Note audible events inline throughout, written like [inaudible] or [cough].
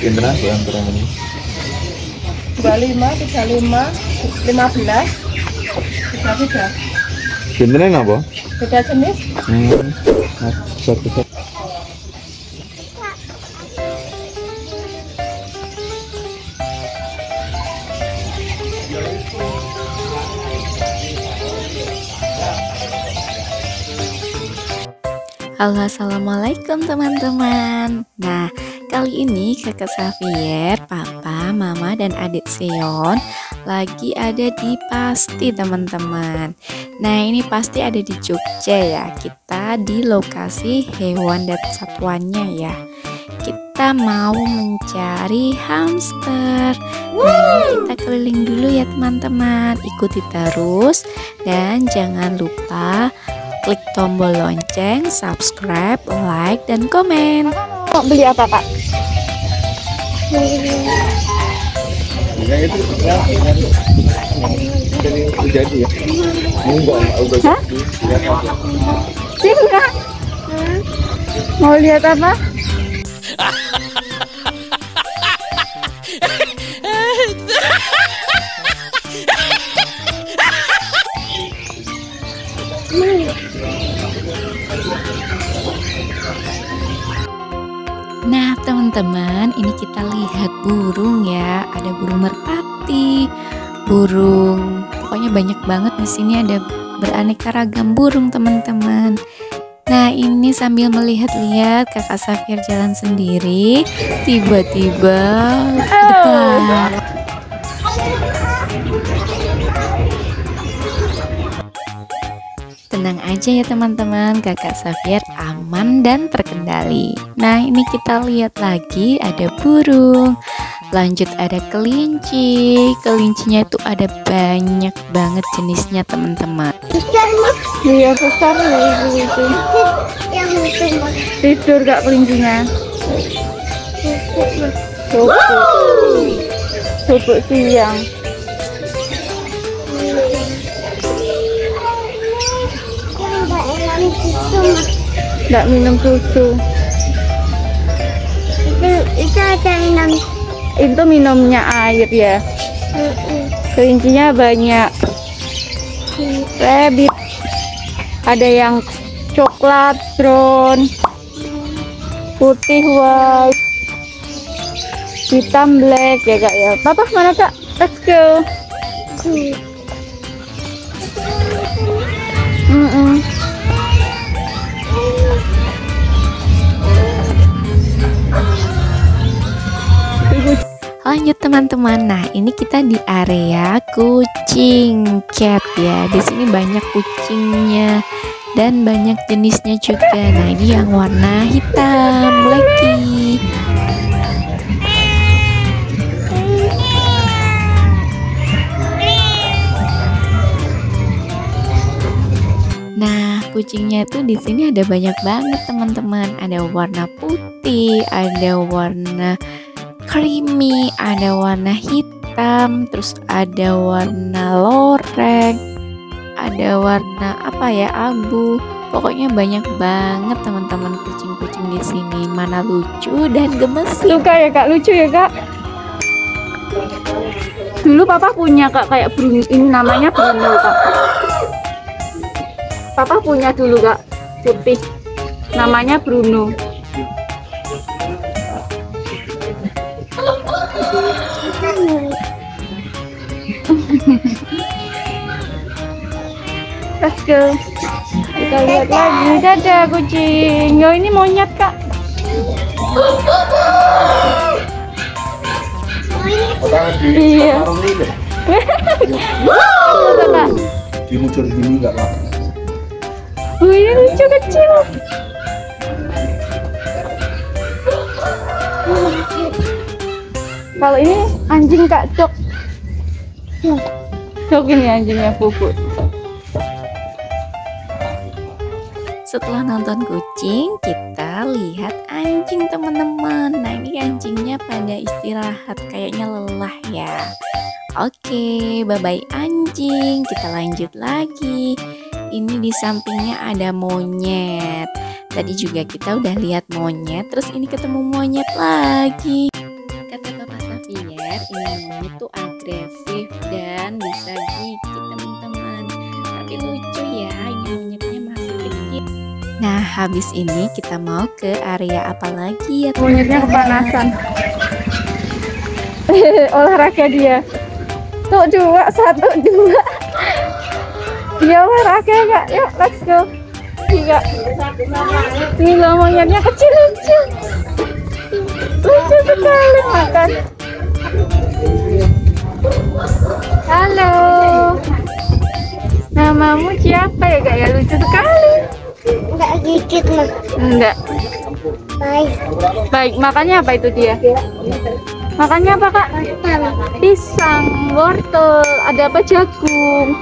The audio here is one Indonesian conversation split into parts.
Pinter aku antara ini. 25, 35, 15 Beda beda Pinternya apa? Beda jenis Hmm. Nah, Halo assalamualaikum teman-teman. Nah kali ini kakak Xavier, papa, mama dan adik Seon Lagi ada di Pasti teman-teman. Nah ini pasti ada di Jogja ya. Kita di lokasi hewan dan satwanya ya. Kita mau mencari hamster. Nah kita keliling dulu ya teman-teman. Ikuti terus Dan jangan lupa klik tombol lonceng, subscribe, like, dan komen. Mau beli apa kak? Jadi ya. Enggak, udah Hah? Singa Mau lihat apa? [laughs] Nah, teman-teman, ini kita lihat burung ya. Ada burung merpati, burung, pokoknya banyak banget di sini ada beraneka ragam burung, teman-teman. Nah, ini sambil melihat-lihat Kakak Safir jalan sendiri, tiba-tiba depan. Tenang aja ya teman-teman, kakak Safir aman dan terkendali. Nah ini kita lihat lagi ada burung, lanjut ada kelinci. Kelincinya itu ada banyak banget jenisnya teman-teman. Iya besar itu. Tidur gak kelincinya Bubuk Bubuk siang Gak minum susu itu itu ada enam Itu minumnya air ya Kelincinya banyak Rabbit Ada yang coklat, brown Putih, white Hitam, black ya kak ya Papa mana kak? Let's go. Mm-mm. Lanjut teman-teman. Nah, ini kita di area kucing cat ya. Di sini banyak kucingnya dan banyak jenisnya juga. Nah, ini yang warna hitam, blacky. Nah, kucingnya itu di sini ada banyak banget teman-teman. Ada warna putih, ada warna creamy, ada warna hitam, terus ada warna loreng, ada warna apa ya abu. Pokoknya banyak banget teman-teman kucing-kucing di sini. Mana lucu dan gemesin. Suka ya kak, lucu ya kak Dulu papa punya kak kayak Bruno Ini namanya Bruno kak Papa punya dulu kak Putih Namanya Bruno Let's go Kita lihat lagi Dadah kucing Yo ini monyet kak Iya. warung ini deh. Coba, kak Di muncul gini enggak lah. Oh ini lucu kecil. Kalau ini anjing kak cok. Cok ini anjingnya puput. Setelah nonton kucing, kita lihat anjing teman-teman. Nah ini anjingnya pada istirahat, kayaknya lelah ya. Oke, bye-bye anjing. Kita lanjut lagi. ini di sampingnya ada monyet. Tadi juga kita udah lihat monyet, terus ini ketemu monyet lagi. Kata Papa Xavier, ini monyet tuh agresif dan bisa gigit teman-teman. Tapi lucu Nah, habis ini kita mau ke area apa lagi ya? Monyetnya kepanasan. [laughs] olahraga dia. Tuh dua, satu, dua. Dia olahraga kak. Yuk, let's go. Tiga. Ini loh monyetnya kecil lucu. Lucu sekali makan. Halo. Namamu siapa ya kak ya? Lucu sekali. Enggak gigit mah. Enggak. Baik. Baik, makannya apa itu dia? Makannya apa kak? Pisang, wortel, ada apa jagung.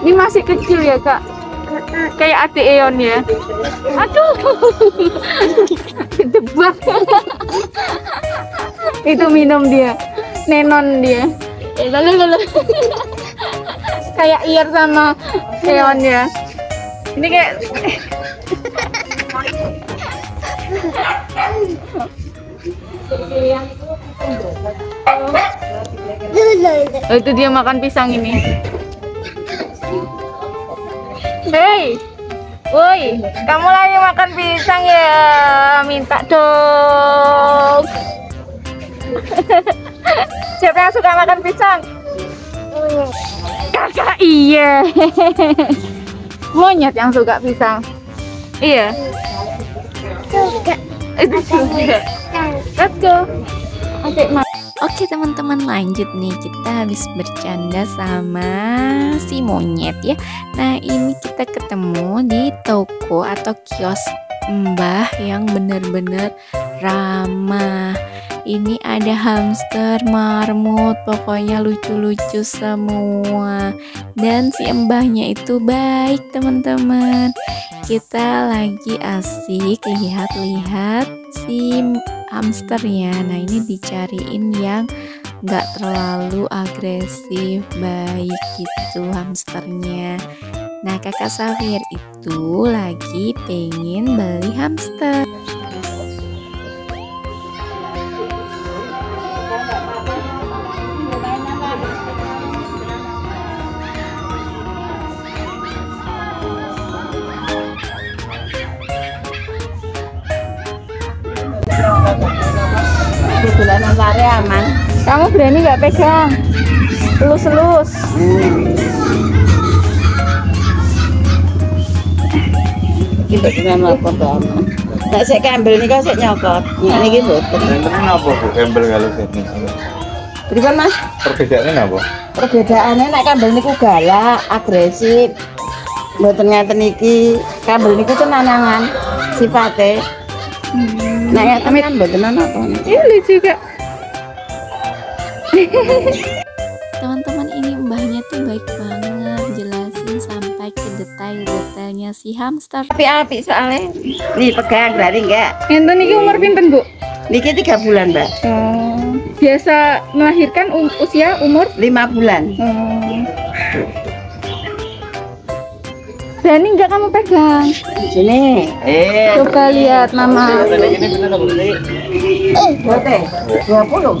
Ini masih kecil ya kak? Kayak adik Eon ya? Aduh, [laughs] ditebak. [laughs] itu minum dia, nenon dia. Eh, lalu lalu. kayak Ier sama Eon ya. Ini kayak. [laughs] Oh, itu dia makan pisang ini. Hei, woi, kamu lagi makan pisang ya? Minta dong. [laughs] Siapa yang suka makan pisang? Kakak iya. [laughs] Monyet yang suka pisang. Iya. Juga. Itu juga. Let's go. Ma- Oke teman-teman lanjut nih kita habis bercanda sama si monyet ya Nah ini kita ketemu di toko atau kios mbah yang bener-bener ramah Ini ada hamster, marmut, pokoknya lucu-lucu semua Dan si mbahnya itu baik teman-teman Kita lagi asik lihat-lihat si hamsternya. Nah ini dicariin yang nggak terlalu agresif, baik gitu hamsternya. Nah kakak Safir itu lagi pengen beli hamster. Kamu berani nggak pegang? Elus-elus. Kita dengan lapor sama. Nek sik kambel nika sik nyokot. Nek niki mboten. Sebenarnya apa bu? Embel kalau ini. Pripun Mas? Perbedaannya apa? Perbedaannya nek kambel niku galak, agresif. Mboten ngeten iki. Kambel niku tenanangan sifate. Nek ngeten kan mboten ana apa. Ini lucu kak. Teman-teman ini mbahnya tuh baik banget jelasin sampai ke detail-detailnya si hamster. Api-api soalnya. Nih pegang berarti enggak. Enten ini umur pinten bu? Niki tiga bulan, Mbak. Oh, biasa melahirkan um- usia umur? Lima bulan. Oh. Berani nggak kamu pegang? Sini. Eh. Coba lihat mama. Ini bener? Dua puluh.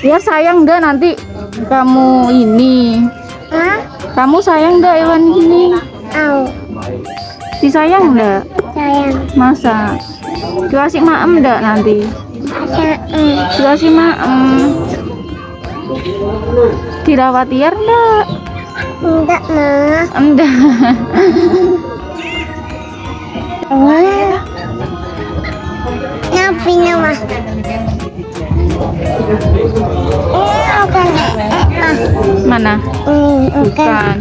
Biar sayang dah nanti kamu ini. Hah? Kamu sayang dah hewan gini? Au. Disayang enggak? Sayang. Masa? Dikasih maem enggak nanti? Sayang. Dikasih maem. Dirawat Tiar enggak? Enggak, mah. Enggak. Wah. Ngapain mah? Mana? Bukan.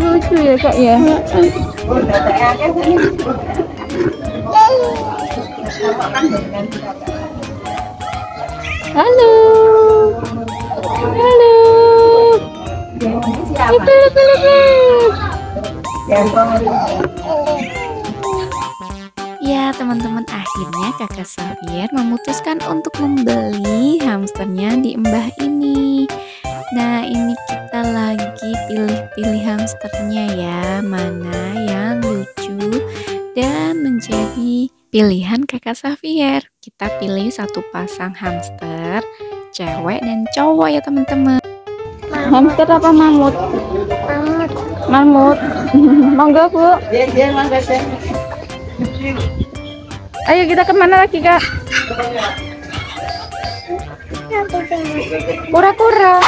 Lucu ya kak ya. Halo. Halo. Lucu, lucu, lucu. Ya teman-teman akhirnya kakak Xavier memutuskan untuk membeli hamsternya di Mbah ini Nah ini kita lagi pilih-pilih hamsternya ya Mana yang lucu dan menjadi pilihan kakak Xavier Kita pilih satu pasang hamster cewek dan cowok ya teman-teman Hamster apa mamut? Mamut. Mamut. [laughs] Monggo bu. Dia mangga saya. Ayo kita ke mana lagi kak? Kura-kura.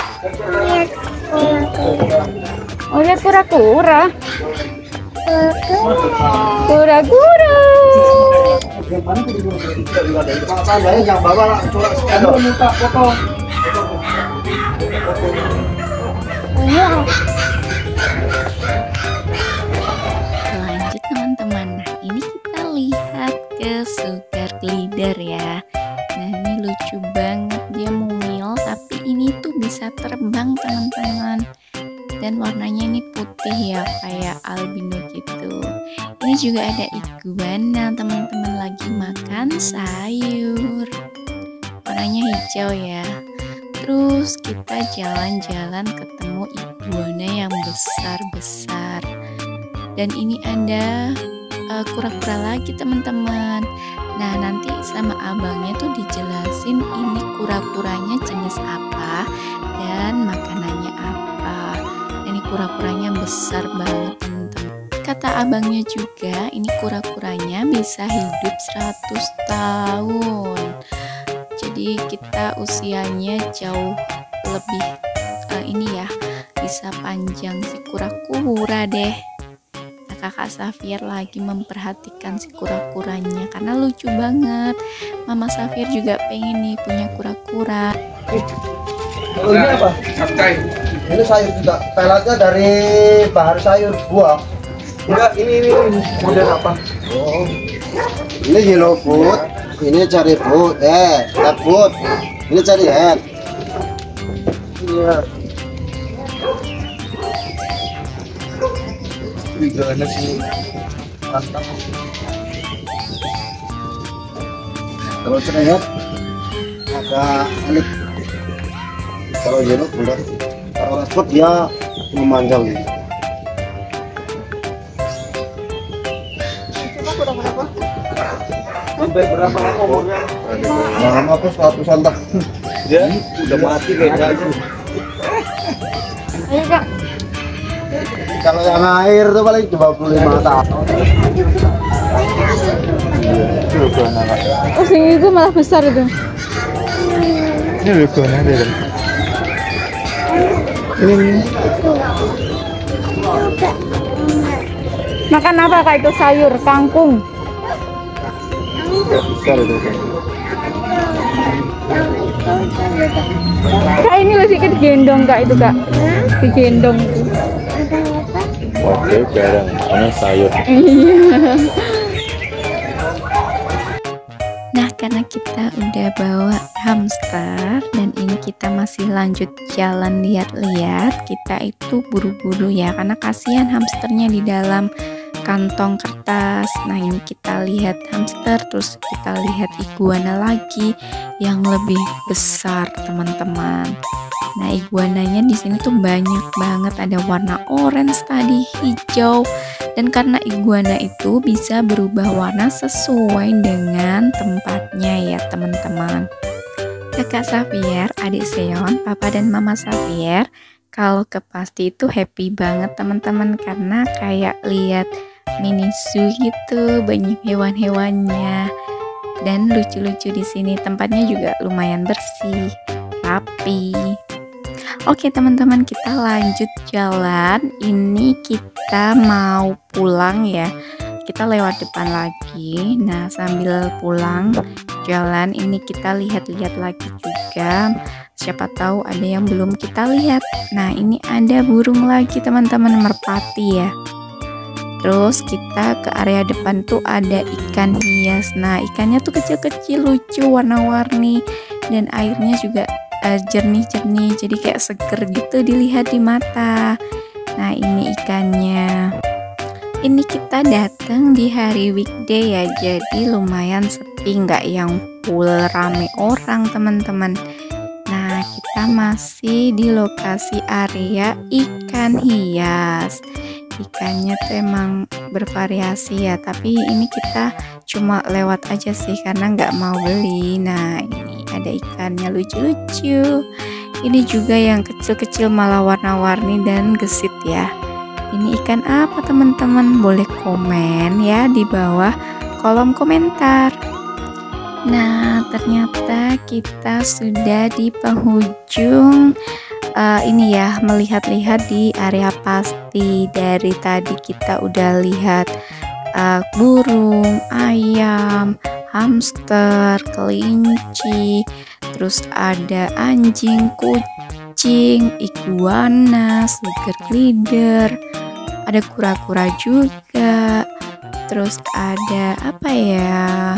Oh lihat kura-kura. Kura-kura. yang bawa curang sepeda. Lanjut Dan warnanya ini putih ya Kayak albino gitu. Ini juga ada iguana teman-teman lagi makan sayur. Warnanya hijau ya. Terus kita jalan-jalan ketemu iguana yang besar-besar. Dan ini ada uh, kura-kura lagi teman-teman. Nah nanti sama abangnya tuh dijelasin ini kura-kuranya jenis apa dan ini kura-kuranya besar banget teman-teman kata abangnya juga ini kura-kuranya bisa hidup 100 tahun jadi kita usianya jauh lebih uh, ini ya bisa panjang si kura-kura deh kakak Safir lagi memperhatikan si kura-kuranya karena lucu banget. Mama Safir juga pengen nih punya kura-kura. Kalau ini apa? Ini sayur juga. Pelatnya dari bahar sayur buah. Enggak, ini ini, ini. model apa? Oh. Ini yellow food, ini cherry food, eh, red food. Ini cherry head. Iya. Iguana sih. Mantap. Kalau cherry head agak elit. Kalau yellow bulat. Kalau red food dia memanjang gitu. Sampai berapa lama umurnya? Lama apa seratusan tak? Ya, udah mati kayaknya. Ayo kak. Kalau yang air tuh paling 25 tahun. Oh sing itu malah besar itu. Ini iguana deh. Kan? Makan apa kak itu sayur kangkung. Besar itu kan. Kak ini masih digendong kak itu kak. Digendong. Oke, jarang. Karena sayur. Iya. Karena kita udah bawa hamster dan ini kita masih lanjut jalan lihat-lihat, kita itu buru-buru ya karena kasihan hamsternya di dalam kantong kertas. Nah, ini kita lihat hamster terus kita lihat iguana lagi yang lebih besar, teman-teman. Nah, iguananya di sini tuh banyak banget ada warna orange tadi, hijau, dan karena iguana itu bisa berubah warna sesuai dengan tempatnya ya teman-teman. Kakak Xavier, adik Seon, papa dan mama Xavier kalau ke pasti itu happy banget teman-teman. Karena kayak lihat mini zoo gitu banyak hewan-hewannya. Dan lucu-lucu di sini tempatnya juga lumayan bersih rapi Oke teman-teman kita lanjut jalan. Ini kita mau pulang ya. Kita lewat depan lagi. Nah sambil pulang jalan ini kita lihat-lihat lagi juga. Siapa tahu ada yang belum kita lihat. Nah ini ada burung lagi teman-teman merpati ya. Terus kita ke area depan tuh ada ikan hias. Nah ikannya tuh kecil-kecil lucu warna-warni. Dan airnya juga eh, jernih-jernih jadi kayak seger gitu dilihat di mata. Nah ini ikannya. Ini kita datang di hari weekday ya jadi lumayan sepi nggak yang full rame orang teman-teman. Nah kita masih di lokasi area ikan hias. Ikannya tuh emang bervariasi ya tapi ini kita cuma lewat aja sih karena nggak mau beli nah ini ada ikannya lucu-lucu ini juga yang kecil-kecil malah warna-warni dan gesit ya ini ikan apa teman-teman? Boleh komen ya di bawah kolom komentar. Nah, ternyata kita sudah di penghujung uh, ini ya, melihat-lihat di area pasti. Dari tadi kita udah lihat uh, burung, ayam, hamster, kelinci, terus ada anjing, kucing, iguana, sugar glider, ada kura-kura juga terus ada apa ya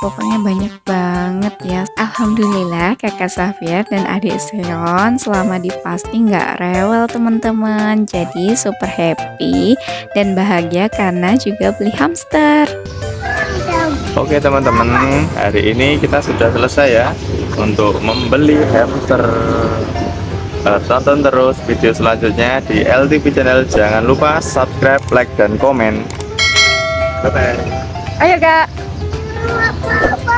pokoknya banyak banget ya Alhamdulillah kakak Safir dan adik Seon selama di pasti nggak rewel teman-teman jadi super happy dan bahagia karena juga beli hamster Oke teman-teman, hari ini kita sudah selesai ya untuk membeli hamster. Eh, tonton terus video selanjutnya di LTV channel. Jangan lupa subscribe, like, dan komen. Bye bye. Ayo kak. Papa.